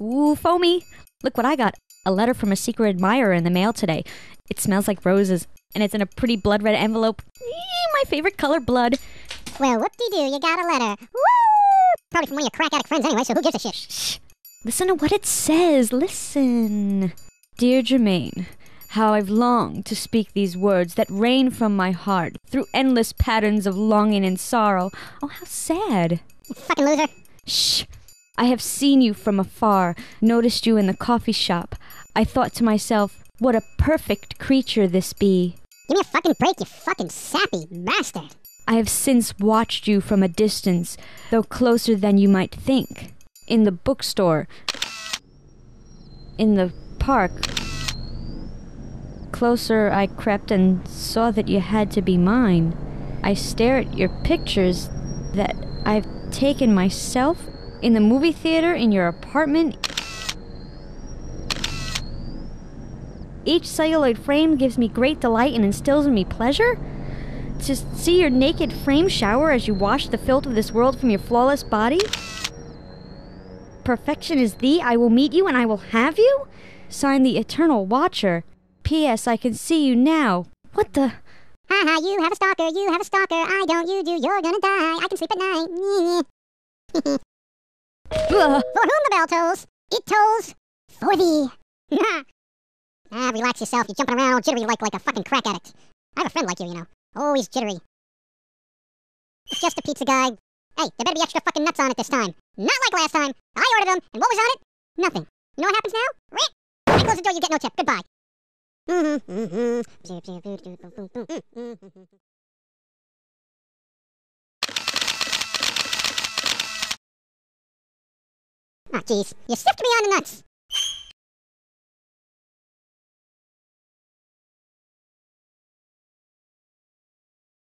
Ooh, foamy. Look what I got. A letter from a secret admirer in the mail today. It smells like roses, and it's in a pretty blood red envelope. Eee, my favorite color, blood. Well, whoop-de-doo, you got a letter. Woo! Probably from one of your crack addict friends anyway, so who gives a shit? Shh. Listen to what it says. Listen. Dear Germaine, how I've longed to speak these words that rain from my heart through endless patterns of longing and sorrow. Oh, how sad. You fucking loser. Shh. I have seen you from afar, noticed you in the coffee shop. I thought to myself, what a perfect creature this be. Give me a fucking break, you fucking sappy bastard. I have since watched you from a distance, though closer than you might think. In the bookstore. In the park. Closer I crept and saw that you had to be mine. I stare at your pictures that I've taken myself in the movie theater in your apartment. Each celluloid frame gives me great delight and instills in me pleasure. To see your naked frame shower as you wash the filth of this world from your flawless body. Perfection is thee, I will meet you and I will have you. Signed the Eternal Watcher. P.S. I can see you now. What the? Ha ha, you have a stalker, you have a stalker. I don't, you do, you're gonna die. I can sleep at night. For whom the bell tolls, it tolls for thee. ah, relax yourself. You're jumping around all jittery like, like a fucking crack addict. I have a friend like you, you know. Always jittery. It's just a pizza guy. Hey, there better be extra fucking nuts on it this time. Not like last time. I ordered them, and what was on it? Nothing. You know what happens now? I close the door, you get no tip. Goodbye. Mm-hmm. Mm-hmm. Mm-hmm. Jeez. You stiffed me on the nuts.